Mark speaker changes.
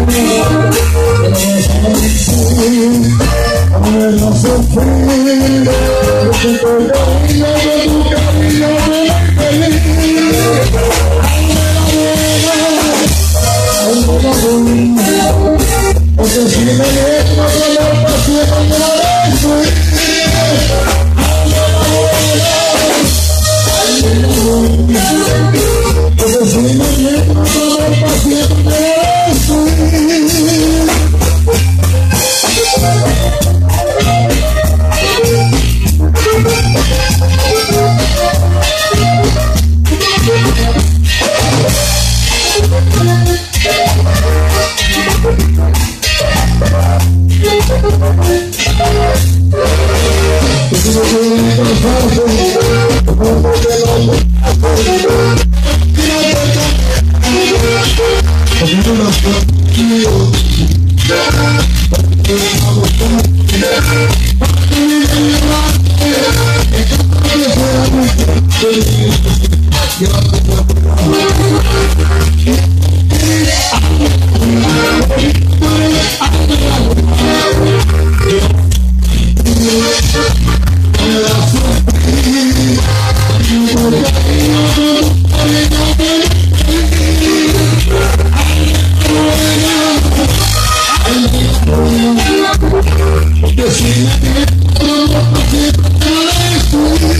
Speaker 1: I'm gonna suffer, I'm gonna suffer, The you, the feeling, the feeling,